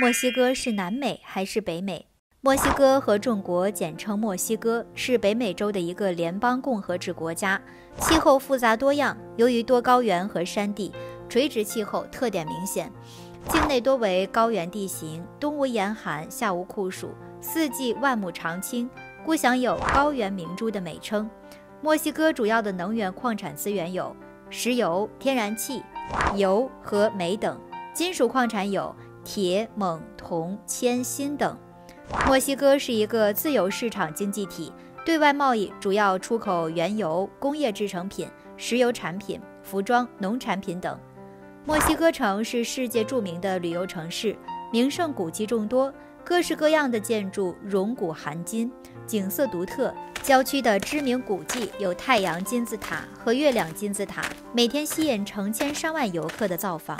墨西哥是南美还是北美？墨西哥合众国简称墨西哥，是北美洲的一个联邦共和制国家，气候复杂多样。由于多高原和山地，垂直气候特点明显，境内多为高原地形，冬无严寒，夏无酷暑，四季万亩常青，故享有“高原明珠”的美称。墨西哥主要的能源矿产资源有石油、天然气、油和煤等，金属矿产有。铁、锰、铜、铅、锌等。墨西哥是一个自由市场经济体，对外贸易主要出口原油、工业制成品、石油产品、服装、农产品等。墨西哥城是世界著名的旅游城市，名胜古迹众多，各式各样的建筑融古含今，景色独特。郊区的知名古迹有太阳金字塔和月亮金字塔，每天吸引成千上万游客的造访。